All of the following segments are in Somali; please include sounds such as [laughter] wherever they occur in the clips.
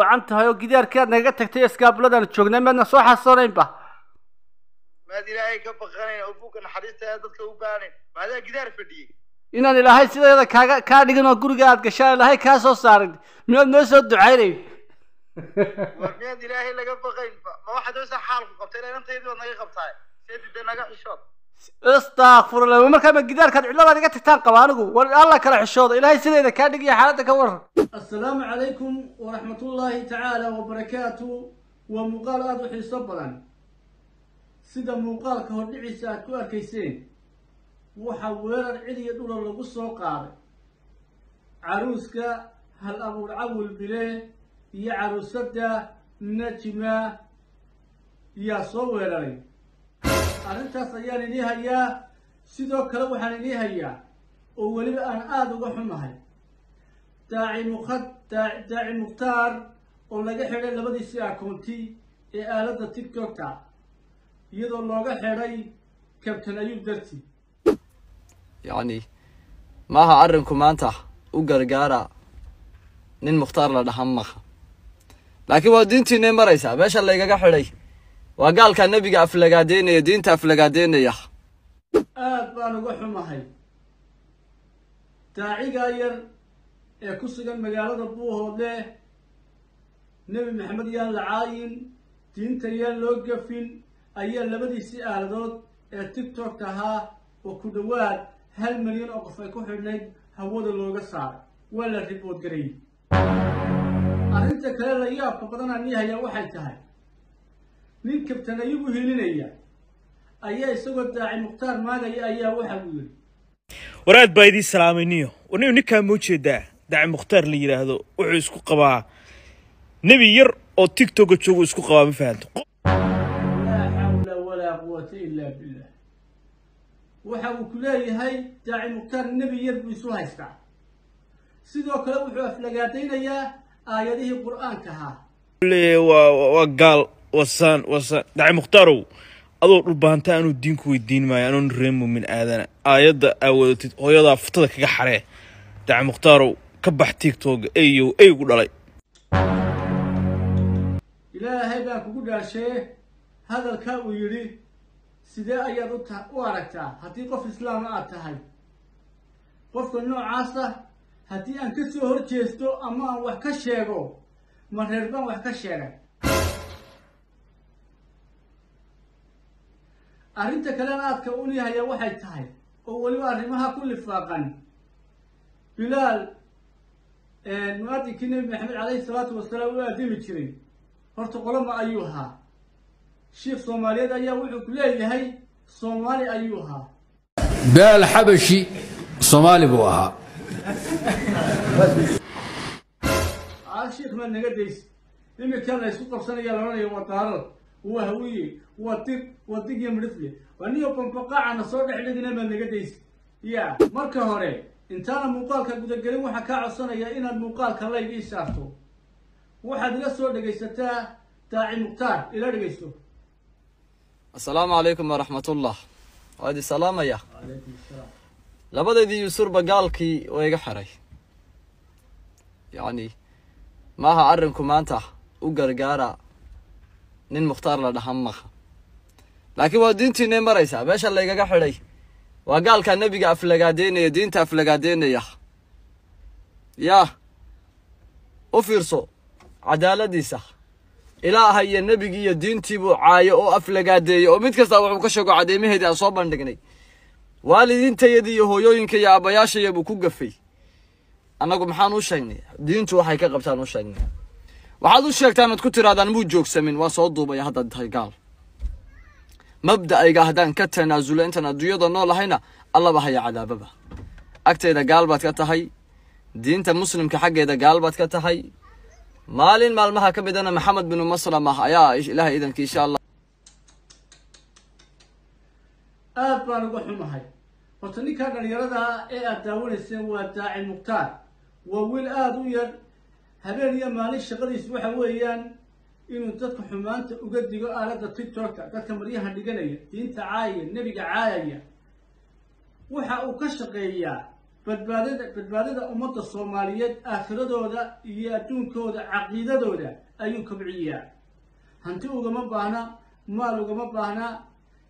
wacan tahay oo gidaarkii aad nagaga tagtay iskaabuladan joognay maadna soo xasoonaynba maad ilaahay ka baqanayn oo buugga naxariista ee dadka u baanayn maadaa gidaar fadhiyey. Inaan ilaahay sideeda kaaga kaa dhigin oo guriga aad gashaan ilaahay kaa soo saarin. Miyaad noo soo ducaynay [laughs] war miyaad ilaahay laga baqayn ma waxaad oysaa xaalku qabtay ilaa inantaydii baad naga qabtaay seedi dee naga xishood istakfirullah markaa ma gidaarkaad cidladaad iga tagtaan qaba anigu. War alla kala xishooda. Ilaahay sideeda kaa dhigiya xaaladda ka waran assalaamu calaykum waraxmatullaahi tacaala wabarakaatu waa muuqaal aada u xiiso badan. Sida muuqaalka hordhiciisa aad ku arkayseen waxaa weerar cid iyo dhula lagu soo qaaday. Caruuska hal abuur cawil bile iyo caruusadda najima yaa soo weeraray arrintaas ayaan inii hayaa sidoo kale waxaan inii hayaa oo weliba aan aada uga xumahay daaci muqad daa daaci mukhtaar oo laga xidhay labadiisii akoonti ee aaladda tiktokta iyadoo looga xidhay kabtan ayub darti yacni maaha arrinku maanta u gargaara nin mukhtaar la dhahan maha. Laakiin waa diintiinay maraysaa meesha laygaga xidhay waa gaalkaa nebiga aflagaadeynaya diinta aflagaadeynaya aad baan uga xumahay. Daacigaa yar ee ku sugan magaalada buuhoodle nebi maxamed yaan la caayin diinta yaan loo gafin ayaa labadiisii aaladood ee tiktok ahaa oo ku dhowaad hal milyan oo qof ay ku xidhnayd hawada looga saaray. Waa la ribood garayey arrinta kale la yaabka badanaa nii hayaa waxay tahay nin kabtan ayugu hilinaya ayaa isagoo daaci mukhtaar maagaya ayaa waxa uu yidhi. War aad baa idiin salaamayniyo warniyo ninkaa moo jeedaa daaci mukhtaar la yidhaahdo wuxuu isku qabaa. Nebi yar oo tigtoga joogu isku qabaa ma fahanto. Laa xawla walaa quwata ilaa billah. Waxa uu ku leeyahay daaci mukhtaar nebi yar buu isu haystaa. Sidoo kale wuxuu aflagaadaynayaa aayadihii qur'aanka ahaa. Waa gaal wasaan wasaan daaci mukhtaarow adoo dhulbaanta anuu diinku weydiin maayo anoon reen muumin aadana. Aayadda aa wadatid hooyadaa futada kaga xaree daaci mukhtaarow ka bax tigtoga eyow eygu dhalay. Ilaahay baan kugu dhaashee hadalkaa uu yidhi sidee ayaad u ta u aragtaa haddii qof islaama aad tahay? Qofka noocaasa haddii aan ka soo hor ama aan wax ka sheego ma reer baan wax ka sheegay arrinta kalena aadka ulyahaya waxay tahay oo weliba arrimaha ku lifaaqan. Bilaal muadinkii nebi maxamed calayhi salaatu wasalaam u aadimi jiray. Horta qoloma ayuu ahaa. Shiikh soomaaliyeed ayaa wuxuu ku leeyahay soomaali ayuu ahaa. Bilaal xabashi soomaali buu ahaa. Shiikhma naga days. Imikan la isku qabsanaya laodhanayo wadaarada waa hawiye waa dig waa dig iyo midhifle waa niyo bambaqaacana soo dhex dhigina maad naga daysa ya marka hore intaana muuqaalka gudagelin waxaa kaa codsanaya inaad muuqaalka layg ii saarto. Waxaad ila soo dhegaysataa daaci mukhtaar ila dhegaysto. Assalaamu calaykum waraxmatullah waa idin salaamaya. Labadeedii yusurba gaalkii waa iga xidhay yacni maaha arrinku maanta u gargaara nin mukhtaar la dhahan maha laakiin waa diintiinay maraysaa meesha laygaga xidhay. Waa gaalkaa nebiga aflagaadeynaya diinta aflagaadeynaya yaa u fiirso cadaaladiisa. Ilaaha iyo nebigii iyo diintiibuu caayo oo aflagaadeeyey oo mid kasta wuxuu ka sheego cadeymaheedii aan soo bandhignay. Waalidiintayadii iyo hooyooyinka iyo aabbayaashaya buu ku gafay. Annagu maxaan u sheegnay? Diintu waxay ka qabtaan u sheegnay waxaad u sheegtaan ood ku tirahdaan muu joogsamin? Waa soo duubaya haddaad tahay gaal. Mabda'ayga haddaan ka tanaasulo intaan adduunyada nool ahayna allaba haya cadaababa. Agtayda gaal baad ka tahay diinta muslimka xaggeeda gaal baad ka tahay. Maalin maalmaha ka midana maxamed binu maslamah ayaa ilahay idanka insha allah. Aad baan uga xumahay. Horta ninkaa dhalinyarada ah ee aad daawanayseen waa daaci mukhtaar. Waa wiil aada u yar habeen iyo maalin shaqadiisu waxa weeyaan inuu dadka xumaanta uga digo aaladda tiktokta dadka maryaha dhiganaya diinta caayaya nebiga caayaya waxa uu ka shaqeeyaa badbaadada badbaadada ummadda soomaaliyeed aakhiradooda iyo adduunkooda caqiidadooda ayuu kobciyaa. Hanti ugama baahna maal ugama baahna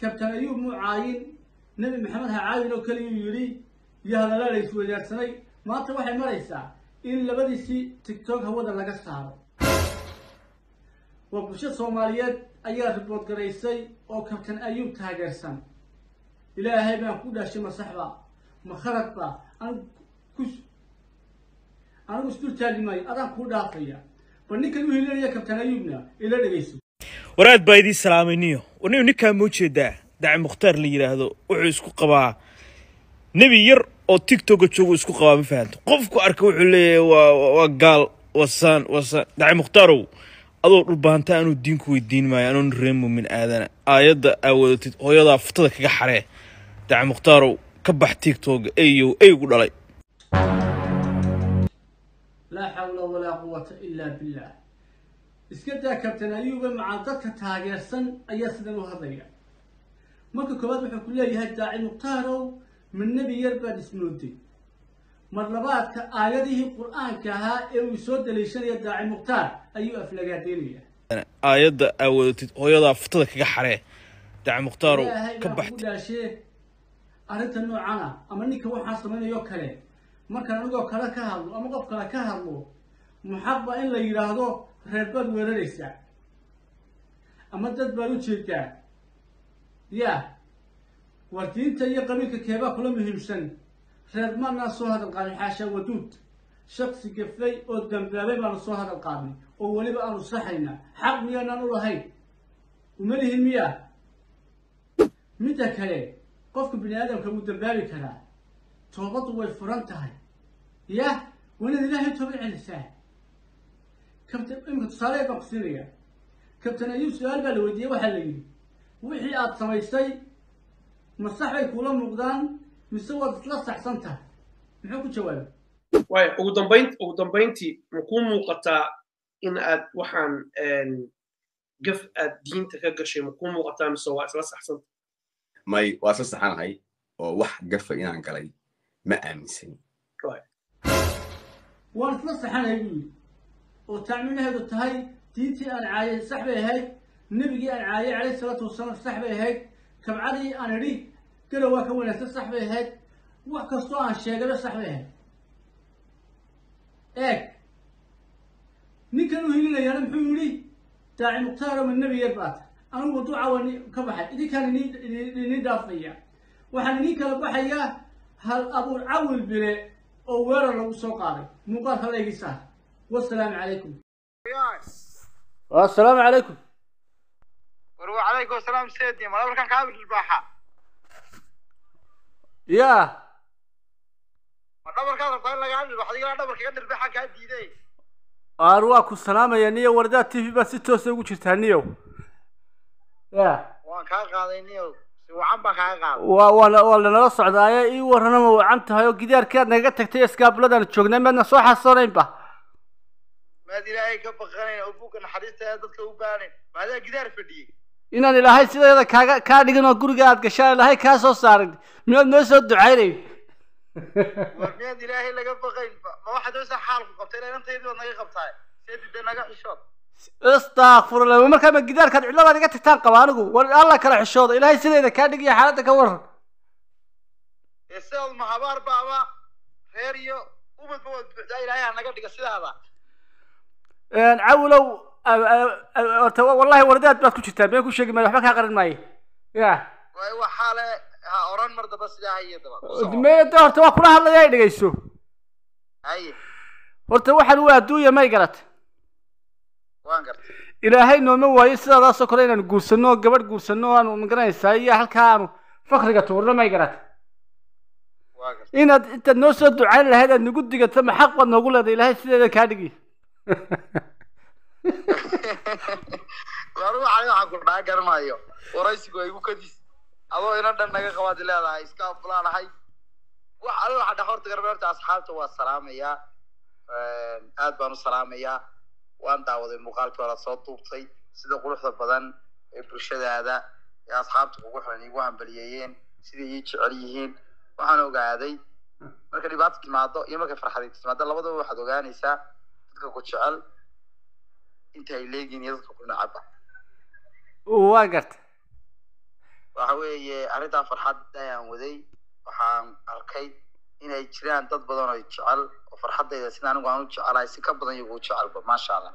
kabtan ayuu muu caayin nebi maxamed ha caayin oo keliyuu yidhi iyo hadallaa la iswadaarsanay maanta waxay maraysaa in labadiisii tigtog hawada laga saaro. Waa bulsho soomaaliyeed ayaa ribood garaysay oo kabtan ayuub taageersan. Ilaahay baan ku dhaashay ma saxba ma khaladba anigu ku anigu isdul taagi maayo adaan kuu dhaafaya. Bal ninkan u hilinaya kabtan ayuubna ila dhegayso waraad baa idiin salaamayniyo? Warniyo ninkaa moo jeedaa? Daci mukhtaar la yidhaahdo wuxuu isku qabaa nebi yar oo tigtoga joogu isku qabaa ma fahamta qofku arka wuxuu leeyahay waa gaal wasaan wasaan daci mukhtaarow adoo dhulbaanta anuu diinku weydiin maayo anoon reen muumin aadana. Aayadda aa wadatid hooyadaa futada kaga xaree daci mukhtaarow ka bax tigtoga eyow eygu dhalay. Laa xawla walaa quwata ilaa billah. Iska daa kabtan ayuuba macaa dadka taageersan ayaa sidan u hadlaya. Marka koowaad wuxuu ku leeyahay daaci muktaarow nebi yar baad ismooday mar labaadka aayadihii qur'aanka ahaa ee uu soo daliishanaya daaci mukhtaar ayuu aflagaadeynaya aayadda aa wadatid hooyadaa futada kaga xaree daci mukhtaarow ilaahay ka baan bax kugu dhaashee arrinta noocan ah ama ninka waxaa samaynayo kale markaan anigoo kale ka hadlo ama qof kale ka hadlo muxabba in la yidhaahdo reer baad weeraraysaa ama dad baad u jeedaa ya war diinta iyo qabiilka keebaa kula muhiimsan. Reer maanaan soo hadal qaadin xaasha waduud shaksi gafay oo dambaabay baanu soo hadal qaadnay oo weliba aanu saxayna xaq miyaanaan u lahayn? Uma lihin miya? Midda kale qofka bini aadamka wuu dambaabi karaa. Toobaddu way furan tahay. Yah wanaad ilaahay toobad celisaa. Kabtan imika tusaale baan ku siinaya. Kabtan ayuu su'aal baa la weydiiyey waxaa la yidhi wixii aada samaysay ma sax bay kuula muuqdaan mise waad isla saxsan tahay muxuu ku jawaabay? Waayo ugu dambayn ugu dambayntii ma kuu muuqataa in aad waxaan gaf aad diinta ka gashay ma kuu muuqataa mise waa isla saxsanta may waa isla saxanahay oo wax gafa inaan galay ma aaminsani. Waan isla saxanay buu yidhi. Oo tacmiinaheedu tahay diintii aan caayay sax bay ahayd nebigii aan caayay calayhi salaatu wasalaam sax bay ahayd kabcadii aan idhi garow waa ka wanaagsan sax bay ahayd wax kastoo aan sheegaba sax bay ahayd eeg ninkan u hilinayaana muxuu yidhi daaci mukhtaaro ma nebi yar baata anigu waduuca waa ni- ka baxay. Idinkaan ini- ini- idin dhaafaya waxaan idin kala baxayaa hal abuur cawil bile oo weerar lagu soo qaaday muuqaalka leegisaa wasalaamu calaykum assalaamu calaykum war wacalaykum dhilbaaxa ya ma dhabarkaad rabtaa in lagaa dhilbaxo adigana dhabarka iga dhilbaxa kaa diiday aan waa ku salaamaya niyo wardaa t v baa si toosa ugu jirtaa niyow ya waan kaa qaaday niyow si wacan baan kaaga qaaday waa waa waa lanala socdaaye ii warrana ma wacan tahay oo gidaarkaad nagaga tagtay iskaabuladaan joognay maadna soo xasoonaynba maad ilaahay ka baqanayn oo buugga naxariista ee dadka u baanayn maadaa gidaar fadhiyey inaan ilaahay sideeda kaaga kaa dhigin oo guriga aad gashaan ilaahay kaa soo saarin. Miyaad noo soo ducaynayn. [laughs] War miyaad ilaahay laga baqayn ma waxaad oysaa xaalku qabtay ilaa inantaydii baad naga qabtaay seedi dee naga xishood. Istakfirullah markaa ma gidaarkaad cidladaad iga tagtaan qaba anigu. War alla kala xishooda. Ilaahay sideeda kaa dhigiya xaaladda ka waran ee sidaad ma habaar baaba reer iyo ubadba waad buuxdaa. Ilaahay ha naga dhiga sidaada cawlow horta wallahi wardaad baad ku jirtaa. Been ku sheegi maayo waxba kaa qaran maayo. Ya. Meeda horta waa kula hadlaya ay dhegayso horta waxaan waa adduunya may garat. Ilaahay nooma waayo sidaadaasoo kale inaanu guursanno gabadh guursanno aanu ma garanaysaa iyo halkaa aanu fakriga tuurno may garat. Inaad intaad noo soo ducayn lahayd aad nagu digato ma xaq baad noogu leedahay ilaahay sideeda kaa dhigi [laughs] war waxaan ku garanayo. Waraysigu waa igu kadis. Adoo inan dhan naga qabaad leedahay iska fulaanahay wax dhex horta garbeerta asxaabta waa salaamayaa aad baan u salaamayaa waan daawaday muuqaalkii hore soo duubtay sida quruxda badan ee bulshadaada ee asxaabta kugu xiran igu hambaliyeeyeen siday ii jecel yihiin. Waxaan ogaaday marka dhibaato timaado iyo markay farxadi timaado labadaba waxaad ogaanaysaa dadka ku jecel inta ay leegiin iyo dadka ku nacaba waa garta waxa weeye arrintaa farxadda ayaan waday waxaan arkay inay jiraan dad badan oo jecel oo farxaddayda sida anigu aan u jecelahay si ka badan iyagu u jecelba maasha allah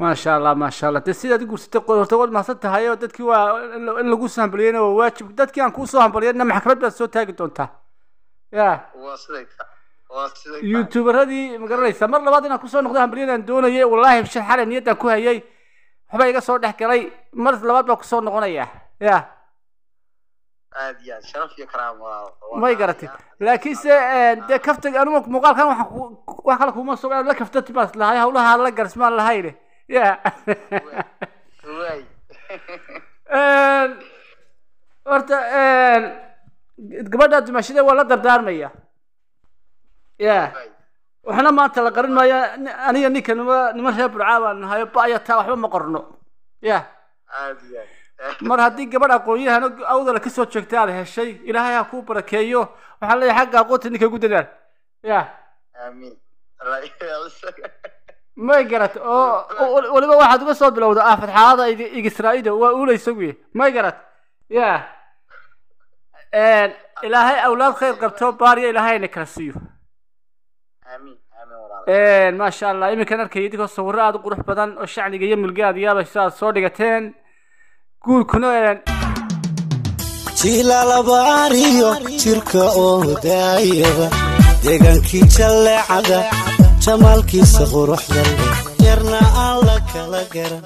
maasha allah maasha allah dee sidaad guursatay horta waad mahadsan tahay oo dadkii waa in la- in lagu soo hambaliyeyna waa waajib dadkii aan kuusoo hambaliyeyna maxkamad baad soo taagi doontaa ya waa siday tahay. Youtuberadii ma garanaysaa mar labaad inaan ku soo noqdo hambaliyadaan doonayay wallaahi xalay niyaddaan ku hayay waxbaa iga soo dhex galay mar labaad baa ku soo noqonaya. Ya. May garatay laakiinse dee kaftag anigu muuqaalkan wax kale kuma sugan la kaftati baan islahay hawlaha la garsmaan lahayne ya. Waay [laughs] horta gabadha dumashada waa la dardaarmaya ya waxna maanta la qarin maayo ni- aniga ninka nima niman reer burcaa baan nahayo ba'ya taa waxba ma qorno. Ya mar haddii gabadh aqoon-yahan awdala ka soo joogta aad heshay ilaahay ha kuu barakeeyo. Waxaan leeyahay xagga aqoonta ninka ugu dadaal. Ya may garat oo weliba waxaad uga soo bilowda ah fatxaada igisraa-ida waa uuleysa guye may garat. Ya ilaahay awlaad khayr qabto baariya ilaahayna kala siiyo maasha allah iminkan arkaya idinkoo sawirro aada u qurux badan oo shacniga iyo milgaad yaaba sidaad soo dhigateen guurkuna jiilalabaariyo jirka oo daayaba deegaankii jalleecada jamaalkiisa quruxda yarna aan la kala garan